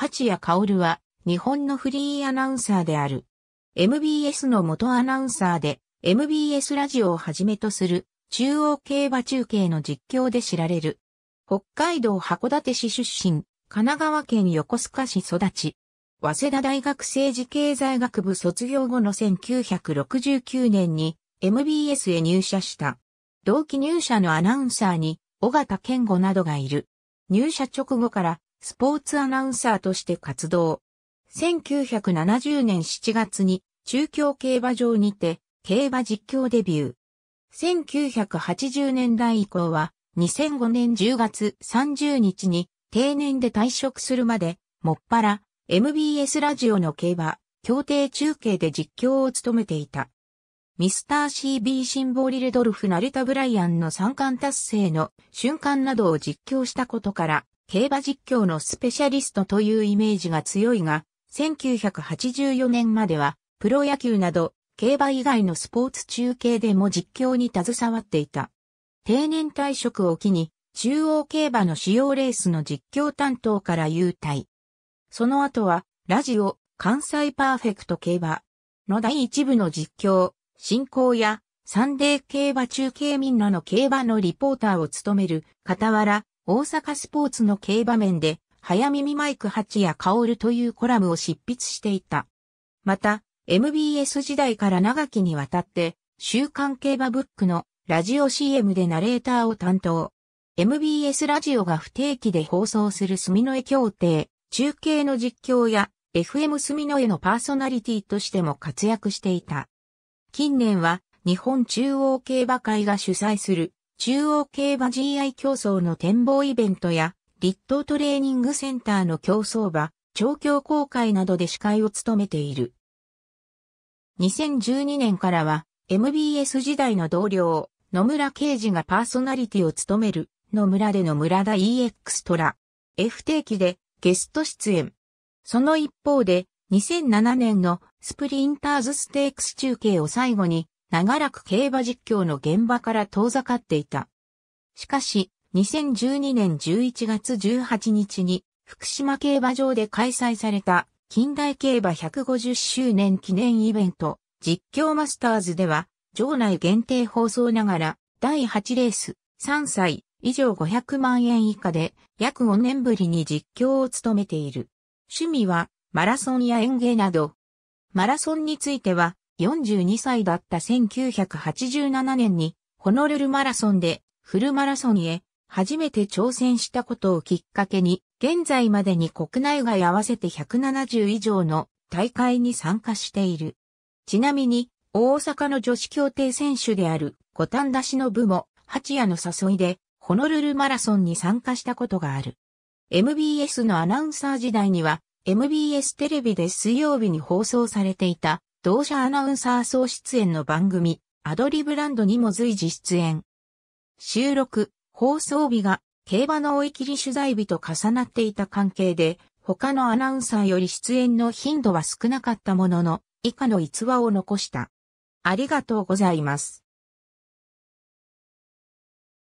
八谷薫は日本のフリーアナウンサーである。MBS の元アナウンサーで MBS ラジオをはじめとする中央競馬中継の実況で知られる。北海道函館市出身、神奈川県横須賀市育ち。早稲田大学政治経済学部卒業後の1969年に MBS へ入社した。同期入社のアナウンサーに、尾形健吾などがいる。入社直後からスポーツアナウンサーとして活動。1970年7月に中京競馬場にて競馬実況デビュー。1980年代以降は2005年10月30日に定年で退職するまで、もっぱら MBS ラジオの競馬、協定中継で実況を務めていた。ミスター CB シンボリルドルフ・ナルタ・ブライアンの三冠達成の瞬間などを実況したことから、競馬実況のスペシャリストというイメージが強いが、1984年までは、プロ野球など、競馬以外のスポーツ中継でも実況に携わっていた。定年退職を機に、中央競馬の主要レースの実況担当から優退。その後は、ラジオ、関西パーフェクト競馬の第一部の実況、進行やサンデー競馬中継民らの競馬のリポーターを務める傍ら、大阪スポーツの競馬面で、早耳マイク八や薫というコラムを執筆していた。また、MBS 時代から長きにわたって、週刊競馬ブックのラジオ CM でナレーターを担当。MBS ラジオが不定期で放送する住の江協定、中継の実況や FM 住の江のパーソナリティとしても活躍していた。近年は日本中央競馬会が主催する中央競馬 GI 競争の展望イベントや立東トレーニングセンターの競走馬、調教公開などで司会を務めている。2012年からは MBS 時代の同僚、野村啓治がパーソナリティを務める野村での村田 EX トラ。F 定期でゲスト出演。その一方で2007年のスプリンターズステークス中継を最後に、長らく競馬実況の現場から遠ざかっていた。しかし、2012年11月18日に、福島競馬場で開催された、近代競馬150周年記念イベント、実況マスターズでは、場内限定放送ながら、第8レース、3歳以上500万円以下で、約5年ぶりに実況を務めている。趣味は、マラソンや園芸など。マラソンについては、42歳だった1987年に、ホノルルマラソンでフルマラソンへ初めて挑戦したことをきっかけに、現在までに国内外合わせて170以上の大会に参加している。ちなみに、大阪の女子協定選手である五反田市の部も、八谷の誘いで、ホノルルマラソンに参加したことがある。MBS のアナウンサー時代には、MBS テレビで水曜日に放送されていた同社アナウンサー総出演の番組アドリブランドにも随時出演。収録、放送日が競馬の追い切り取材日と重なっていた関係で他のアナウンサーより出演の頻度は少なかったものの以下の逸話を残した。ありがとうございます。